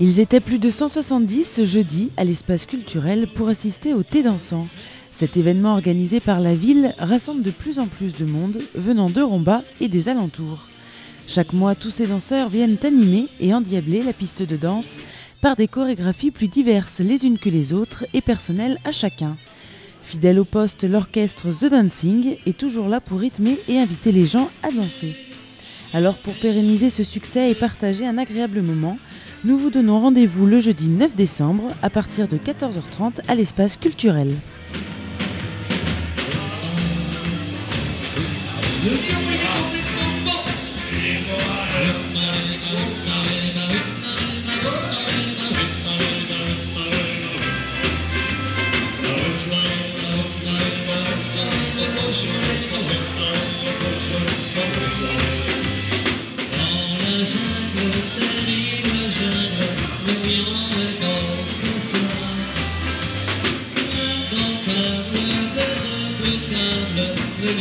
Ils étaient plus de 170 ce jeudi à l'espace culturel pour assister au thé dansant. Cet événement organisé par la ville rassemble de plus en plus de monde venant de Romba et des alentours. Chaque mois, tous ces danseurs viennent animer et endiabler la piste de danse par des chorégraphies plus diverses les unes que les autres et personnelles à chacun. Fidèle au poste, l'orchestre The Dancing est toujours là pour rythmer et inviter les gens à danser. Alors pour pérenniser ce succès et partager un agréable moment, nous vous donnons rendez-vous le jeudi 9 décembre à partir de 14h30 à l'espace culturel.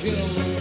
Joe.